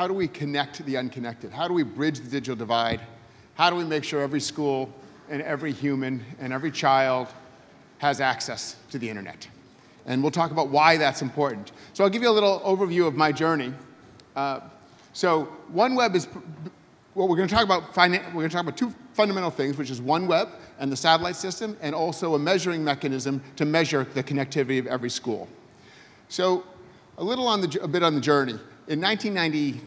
how do we connect the unconnected? How do we bridge the digital divide? How do we make sure every school and every human and every child has access to the internet? And we'll talk about why that's important. So I'll give you a little overview of my journey. Uh, so OneWeb is well, we're going to talk about we're going to talk about two fundamental things, which is OneWeb and the satellite system, and also a measuring mechanism to measure the connectivity of every school. So, a little on the a bit on the journey. In 1990,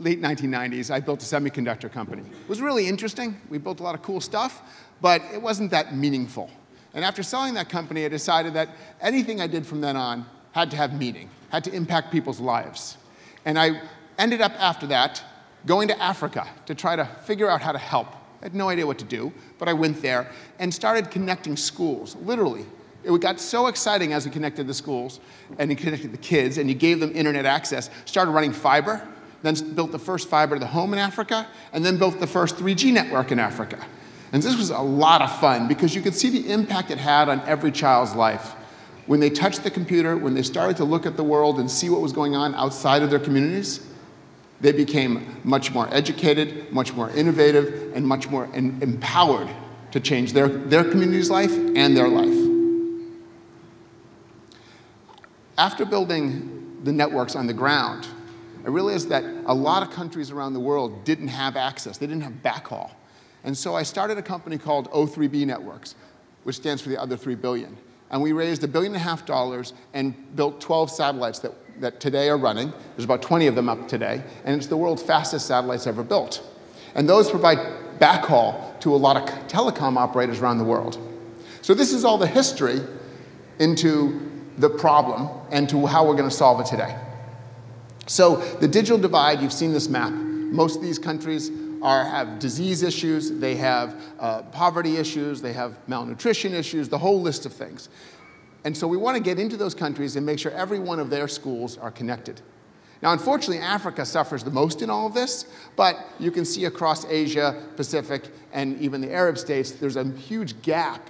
late 1990s, I built a semiconductor company. It was really interesting. We built a lot of cool stuff, but it wasn't that meaningful. And after selling that company, I decided that anything I did from then on had to have meaning, had to impact people's lives. And I ended up after that going to Africa to try to figure out how to help. I had no idea what to do, but I went there and started connecting schools, literally. It got so exciting as we connected the schools and you connected the kids and you gave them internet access. Started running fiber, then built the first fiber to the home in Africa, and then built the first 3G network in Africa. And this was a lot of fun because you could see the impact it had on every child's life. When they touched the computer, when they started to look at the world and see what was going on outside of their communities, they became much more educated, much more innovative, and much more empowered to change their, their community's life and their life. After building the networks on the ground, I realized that a lot of countries around the world didn't have access. They didn't have backhaul. And so I started a company called O3B Networks, which stands for the other 3 billion. And we raised a billion and a half dollars and built 12 satellites that that today are running. There's about 20 of them up today, and it's the world's fastest satellites ever built. And those provide backhaul to a lot of telecom operators around the world. So this is all the history into the problem and to how we're going to solve it today. So the digital divide, you've seen this map. Most of these countries are, have disease issues, they have uh, poverty issues, they have malnutrition issues, the whole list of things. And so we want to get into those countries and make sure every one of their schools are connected. Now, unfortunately, Africa suffers the most in all of this, but you can see across Asia, Pacific, and even the Arab states, there's a huge gap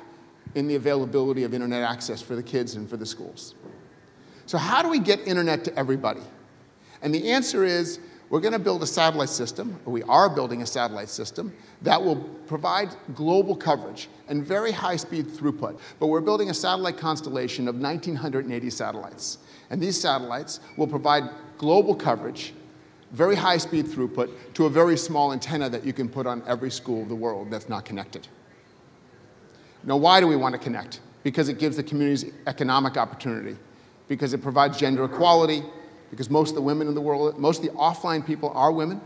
in the availability of internet access for the kids and for the schools. So, how do we get internet to everybody? And the answer is we're going to build a satellite system, or we are building a satellite system, that will provide global coverage and very high speed throughput. But we're building a satellite constellation of 1,980 satellites. And these satellites will provide global coverage, very high speed throughput, to a very small antenna that you can put on every school of the world that's not connected. Now, why do we want to connect? Because it gives the communities economic opportunity, because it provides gender equality, because most of the women in the world, most of the offline people are women.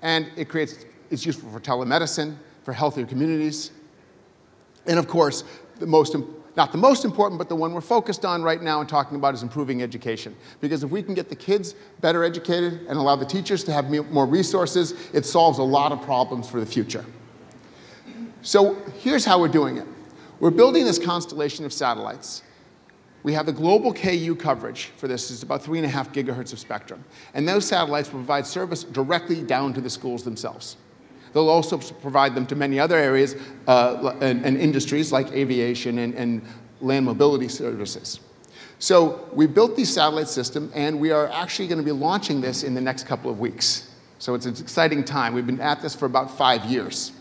And it creates, it's useful for telemedicine, for healthier communities. And of course, the most, not the most important, but the one we're focused on right now and talking about is improving education. Because if we can get the kids better educated and allow the teachers to have more resources, it solves a lot of problems for the future. So here's how we're doing it. We're building this constellation of satellites we have the global KU coverage for this is about three and a half gigahertz of spectrum. And those satellites will provide service directly down to the schools themselves. They'll also provide them to many other areas uh, and, and, industries like aviation and, and land mobility services. So we built the satellite system, and we are actually going to be launching this in the next couple of weeks. So it's an exciting time. We've been at this for about five years.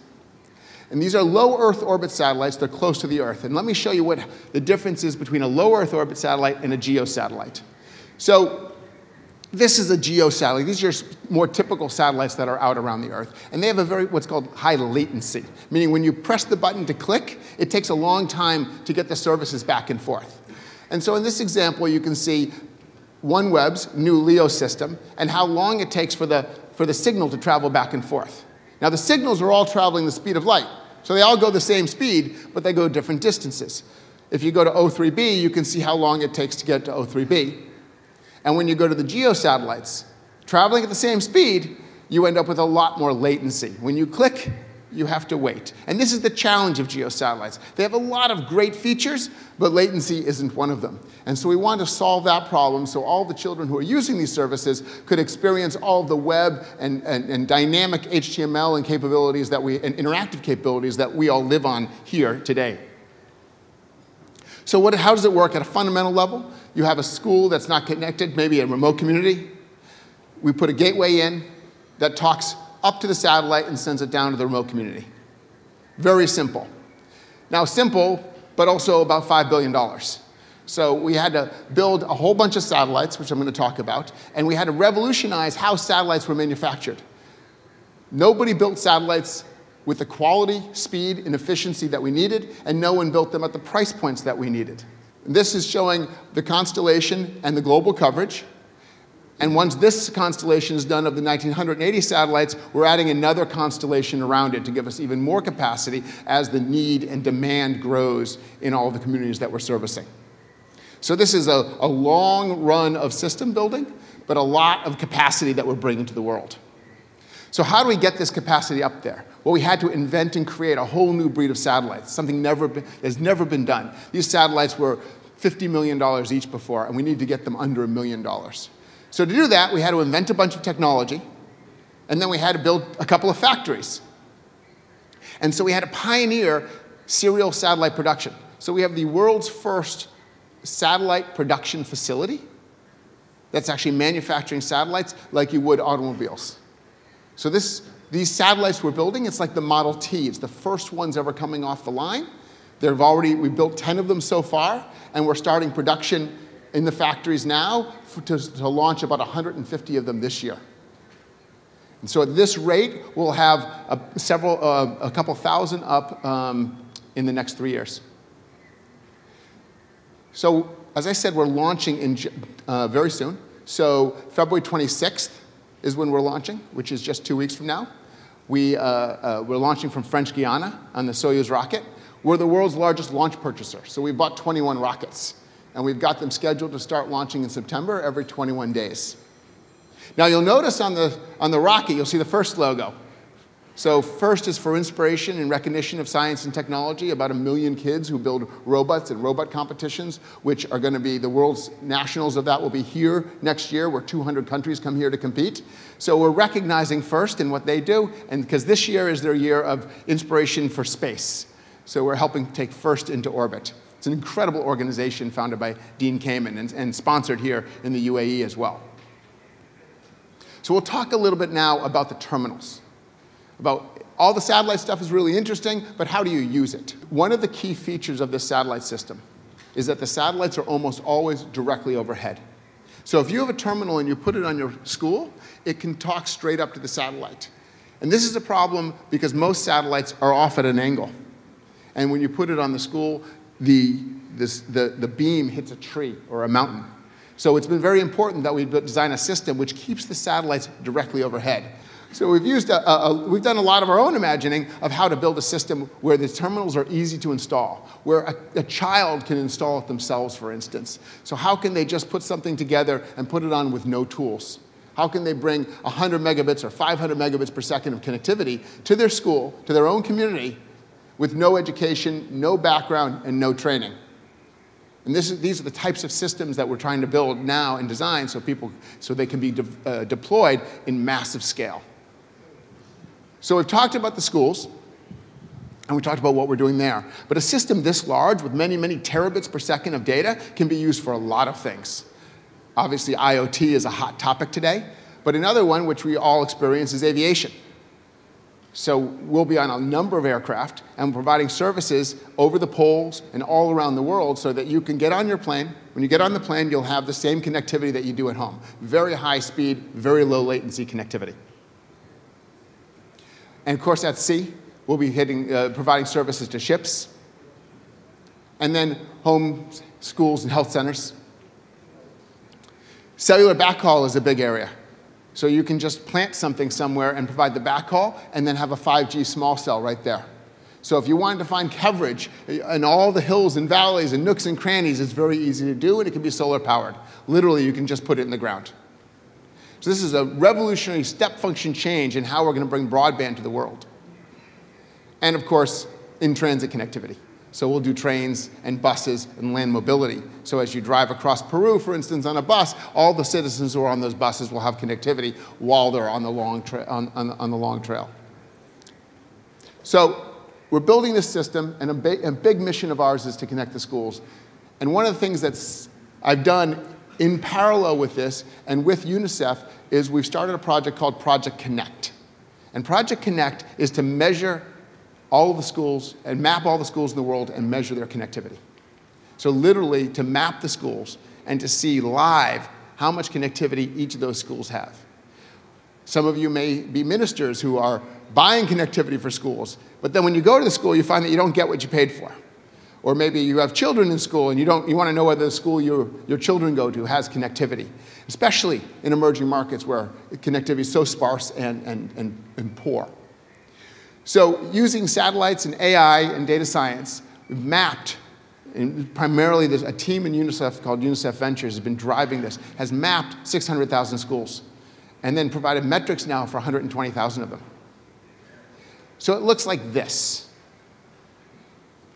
And these are low Earth orbit satellites. They're close to the Earth. And let me show you what the difference is between a low Earth orbit satellite and a geosatellite. So this is a geosatellite. These are more typical satellites that are out around the Earth. And they have a very, what's called high latency, meaning when you press the button to click, it takes a long time to get the services back and forth. And so in this example, you can see OneWeb's new LEO system and how long it takes for the, for the signal to travel back and forth. Now, the signals are all traveling the speed of light. So they all go the same speed, but they go different distances. If you go to O3b, you can see how long it takes to get to O3b. And when you go to the geosatellites, traveling at the same speed, you end up with a lot more latency. When you click, you have to wait. And this is the challenge of geosatellites. They have a lot of great features, but latency isn't one of them. And so we want to solve that problem so all the children who are using these services could experience all the web and, and, and dynamic HTML and capabilities that we, and interactive capabilities that we all live on here today. So what, how does it work at a fundamental level? You have a school that's not connected, maybe a remote community. we put a gateway in that talks up to the satellite and sends it down to the remote community. Very simple. Now, simple, but also about $5 billion. So we had to build a whole bunch of satellites, which I'm going to talk about, and we had to revolutionize how satellites were manufactured. Nobody built satellites with the quality, speed, and efficiency that we needed, and no one built them at the price points that we needed. And this is showing the constellation and the global coverage. And once this constellation is done of the 1980 satellites, we're adding another constellation around it to give us even more capacity as the need and demand grows in all the communities that we're servicing. So this is a, a long run of system building, but a lot of capacity that we're bringing to the world. So how do we get this capacity up there? Well, we had to invent and create a whole new breed of satellites, something never been, has never been done. These satellites were $50 million each before, and we need to get them under a million dollars. So to do that, we had to invent a bunch of technology, and then we had to build a couple of factories. And so we had to pioneer serial satellite production. So we have the world's first satellite production facility that's actually manufacturing satellites like you would automobiles. So this, these satellites we're building, it's like the Model T. It's the first ones ever coming off the line. They've already, we built 10 of them so far, and we're starting production in the factories now to, to launch about 150 of them this year. And so at this rate, we'll have a, several, uh, a couple thousand up um, in the next three years. So as I said, we're launching in, uh, very soon. So February 26th is when we're launching, which is just two weeks from now. We, uh, uh, we're launching from French Guiana on the Soyuz rocket. We're the world's largest launch purchaser, so we bought 21 rockets, and we've got them scheduled to start launching in September every 21 days. Now you'll notice on the, on the rocket, you'll see the first logo. So first is for inspiration and recognition of science and technology, about a million kids who build robots and robot competitions, which are going to be the world's nationals of that will be here next year, where 200 countries come here to compete. So we're recognizing first in what they do, and because this year is their year of inspiration for space. So we're helping take first into orbit. It's an incredible organization founded by Dean Kamen and, and sponsored here in the UAE as well. So we'll talk a little bit now about the terminals about all the satellite stuff is really interesting, but how do you use it? One of the key features of this satellite system is that the satellites are almost always directly overhead. So if you have a terminal and you put it on your school, it can talk straight up to the satellite. And this is a problem because most satellites are off at an angle. And when you put it on the school, the, this, the, the beam hits a tree or a mountain. So it's been very important that we design a system which keeps the satellites directly overhead. So we've used a, a, we've done a lot of our own imagining of how to build a system where the terminals are easy to install, where a, a, child can install it themselves, for instance. So how can they just put something together and put it on with no tools? How can they bring 100 megabits or 500 megabits per second of connectivity to their school, to their own community, with no education, no background, and no training? And is, these are the types of systems that we're trying to build now and design so people, so they can be de uh, deployed in massive scale. So we've talked about the schools, and we talked about what we're doing there. But a system this large with many, many terabits per second of data can be used for a lot of things. Obviously, IoT is a hot topic today, but another one which we all experience is aviation. So we'll be on a number of aircraft and providing services over the poles and all around the world so that you can get on your plane. When you get on the plane, you'll have the same connectivity that you do at home. Very high speed, very low latency connectivity. And of course, at sea, we'll be hitting, uh, providing services to ships, and then homes, schools, and health centers. Cellular backhaul is a big area. So you can just plant something somewhere and provide the backhaul, and then have a 5G small cell right there. So if you wanted to find coverage in all the hills and valleys and nooks and crannies, it's very easy to do, and it can be solar powered. Literally, you can just put it in the ground. So this is a revolutionary step function change in how we're going to bring broadband to the world. And of course, in-transit connectivity. So we'll do trains and buses and land mobility. So as you drive across Peru, for instance, on a bus, all the citizens who are on those buses will have connectivity while they're on the long, on, on, on the long trail. So we're building this system, and a, ba a big mission of ours is to connect the schools. And one of the things that I've done in parallel with this, and with UNICEF, is we've started a project called Project Connect. And Project Connect is to measure all of the schools and map all the schools in the world and measure their connectivity. So, literally, to map the schools and to see live how much connectivity each of those schools have. Some of you may be ministers who are buying connectivity for schools, but then when you go to the school, you find that you don't get what you paid for. Or maybe you have children in school and you, don't, you want to know whether the school your, your children go to has connectivity, especially in emerging markets where connectivity is so sparse and, and, and, and poor. So, using satellites and AI and data science, we've mapped, and primarily there's a team in UNICEF called UNICEF Ventures has been driving this, has mapped 600,000 schools, and then provided metrics now for 120,000 of them. So it looks like this.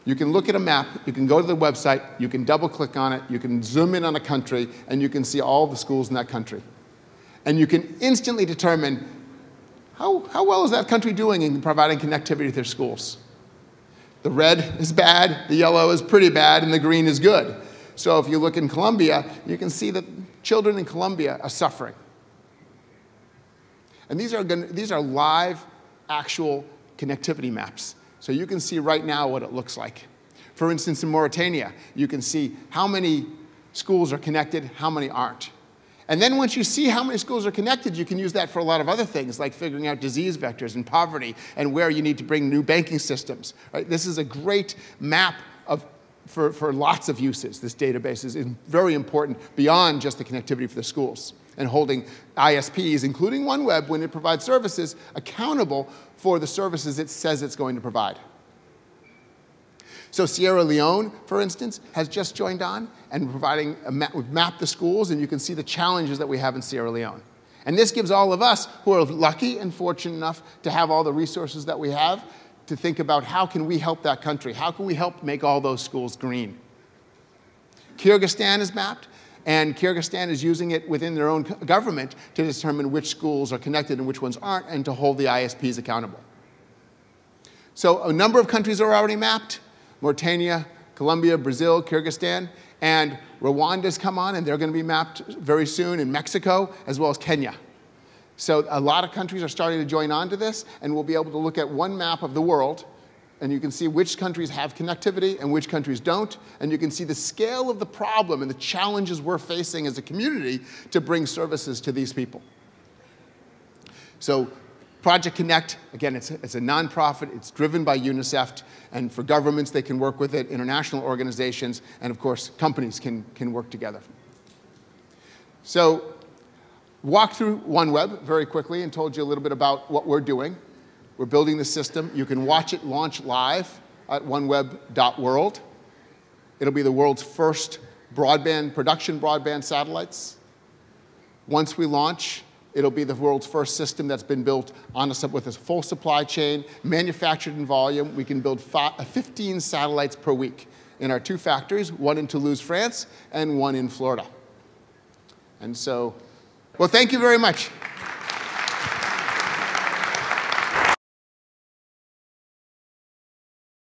You can look at a map, you can go to the website, you can double click on it, you can zoom in on a country, and you can see all the schools in that country. And you can instantly determine how, how well is that country doing in providing connectivity to their schools? The red is bad, the yellow is pretty bad, and the green is good. So if you look in Colombia, you can see that children in Colombia are suffering. And these are, gonna, these are live, actual connectivity maps. So you can see right now what it looks like. For instance, in Mauritania, you can see how many schools are connected, how many aren't. And then once you see how many schools are connected, you can use that for a lot of other things, like figuring out disease vectors and poverty and where you need to bring new banking systems. Right? This is a great map of, for, for lots of uses. This database is very important beyond just the connectivity for the schools and holding ISPs, including OneWeb, when it provides services, accountable for the services it says it's going to provide. So Sierra Leone, for instance, has just joined on and providing ma we've mapped the schools, and you can see the challenges that we have in Sierra Leone. And this gives all of us who are lucky and fortunate enough to have all the resources that we have to think about how can we help that country? How can we help make all those schools green? Kyrgyzstan is mapped, and Kyrgyzstan is using it within their own government to determine which schools are connected and which ones aren't, and to hold the ISPs accountable. So a number of countries are already mapped. Mauritania, Colombia, Brazil, Kyrgyzstan, and Rwanda's come on, and they're going to be mapped very soon in Mexico, as well as Kenya. So a lot of countries are starting to join on to this, and we'll be able to look at one map of the world, and you can see which countries have connectivity and which countries don't, and you can see the scale of the problem and the challenges we're facing as a community to bring services to these people. So Project Connect, again, it's a, it's a nonprofit, it's driven by UNICEF, and for governments, they can work with it, international organizations, and of course, companies can, can work together. So, walk through OneWeb very quickly and told you a little bit about what we're doing. We're building the system. You can watch it launch live at oneweb.world. It'll be the world's first broadband, production broadband satellites. Once we launch, It'll be the world's first system that's been built on a, with a full supply chain, manufactured in volume. We can build uh, 15 satellites per week in our two factories, one in Toulouse, France, and one in Florida. And so, well, thank you very much.